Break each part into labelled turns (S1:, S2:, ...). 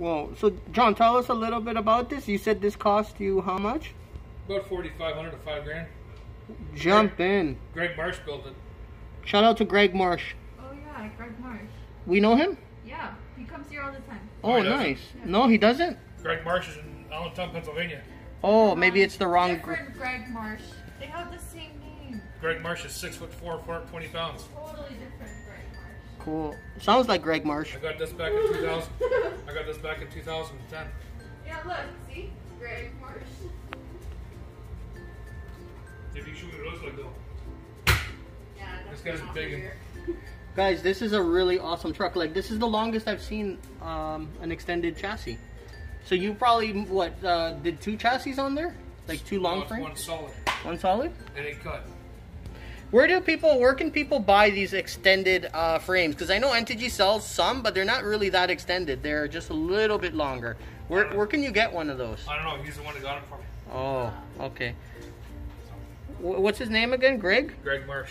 S1: Whoa. So, John, tell us a little bit about this. You said this cost you how much?
S2: About forty-five hundred to five grand.
S1: Jump in.
S2: Greg Marsh built it.
S1: Shout out to Greg Marsh.
S3: Oh yeah, Greg Marsh.
S1: We know him?
S3: Yeah, he comes here all the time.
S1: Oh, oh
S2: he doesn't.
S1: nice. No, he doesn't?
S2: Greg Marsh is in Allentown, Pennsylvania.
S1: Oh, maybe uh, it's the wrong.
S3: Different Greg Marsh. They have the same name.
S2: Greg Marsh is six foot four, four hundred twenty pounds.
S3: Totally different Greg Marsh.
S1: Cool. Sounds like Greg Marsh.
S2: I got this back in two thousand. I got this back in two thousand and ten.
S3: Yeah, look, see? Greg Marsh.
S2: If you shoot what it looks like though.
S3: Yeah,
S2: This guy's
S3: not
S2: big.
S1: Guys, this is a really awesome truck. Like, this is the longest I've seen um, an extended chassis. So you probably, what, uh, did two chassis on there? Like two long
S2: No, it's
S1: frame?
S2: One solid.
S1: One solid?
S2: And it cut.
S1: Where do people, where can people buy these extended uh, frames? Because I know NTG sells some, but they're not really that extended. They're just a little bit longer. Where, where can you get one of those?
S2: I don't know. He's the one that got them for me.
S1: Oh, okay. Wh- What's his name again? Greg?
S2: Greg Marsh.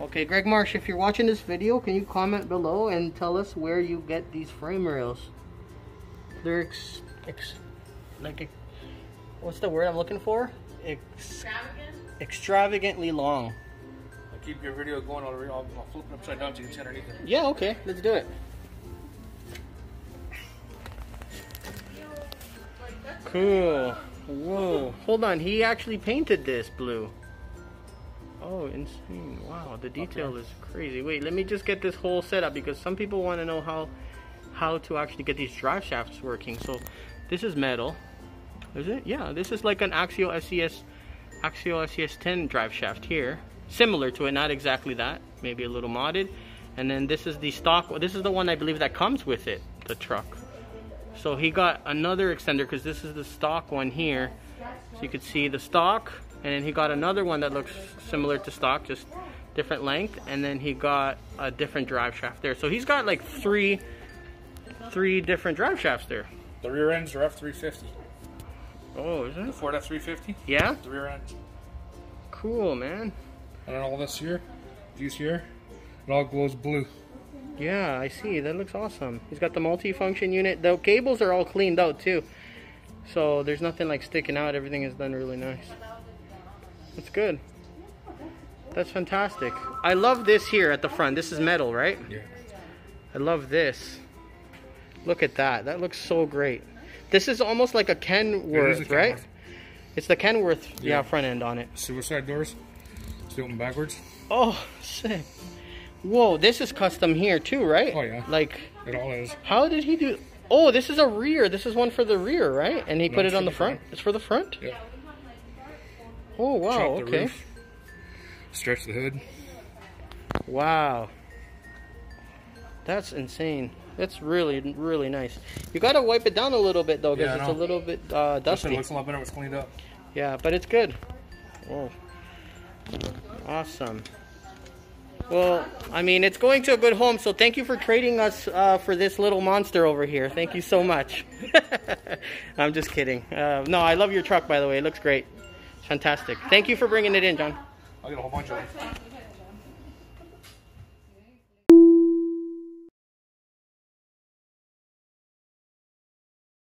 S1: Okay, Greg Marsh, if you're watching this video, can you comment below and tell us where you get these frame rails? They're ex, ex like, what's the word I'm looking for? Ex,
S3: Extravagant?
S1: extravagantly long.
S2: Keep your video going. I'll, I'll, I'll flip it upside down so you can see underneath it.
S1: Yeah, okay, let's do it.
S3: Feel like that's
S1: Cool. Whoa. Hold on, he actually painted this blue. Oh, insane. Wow, the detail is crazy. Wait, let me just get this whole setup because some people want to know how how to actually get these drive shafts working. So, this is metal. Is it? Yeah, this is like an Axial SCX Axial SCX10 drive shaft here. Similar to it, not exactly that. Maybe a little modded. And then this is the stock. This is the one I believe that comes with it, the truck. So he got another extender because this is the stock one here. So you could see the stock, and then he got another one that looks similar to stock, just different length, and then he got a different drive shaft there. So he's got like three, three different drive shafts there.
S2: The rear ends are F350.
S1: Oh, is
S2: The
S1: it?
S2: Ford F350.
S1: Yeah.
S2: The rear ends.
S1: Cool, man.
S2: And then all this here, these here, it all glows blue.
S1: Yeah, I see. That looks awesome. He's got the multi-function unit. The cables are all cleaned out too. So there's nothing like sticking out. Everything is done really nice. That's good. That's fantastic. I love this here at the front. This is metal, right?
S2: Yeah.
S1: I love this. Look at that. That looks so great. This is almost like a Kenworth,
S2: a
S1: right?
S2: Kenworth.
S1: It's the Kenworth, yeah.
S2: Yeah.
S1: front end on it.
S2: Suicide doors. Open backwards.
S1: Oh, sick. Whoa, this is custom here too, right?
S2: Oh, yeah.
S1: Like,
S2: It all is.
S1: how did he do? Oh, this is a rear. This is one for the rear, right? And he
S2: No,
S1: put it on the front.
S2: front.
S1: It's for the front.
S2: Yeah.
S1: Oh wow. Okay.
S2: roof. Stretch the hood.
S1: Wow. That's insane. That's really really nice. You gotta wipe it down a little bit though, because
S2: Yeah,
S1: it's a little bit uh, dusty.
S2: looks a lot better when it's cleaned up.
S1: Yeah, but it's good. Oh, awesome. Well, I mean, it's going to a good home, so thank you for trading us uh, for this little monster over here. Thank you so much. I'm just kidding. Uh, no, I love your truck, by the way. It looks great. Fantastic. Thank you for bringing it in, John.
S2: I'll get a whole bunch of them.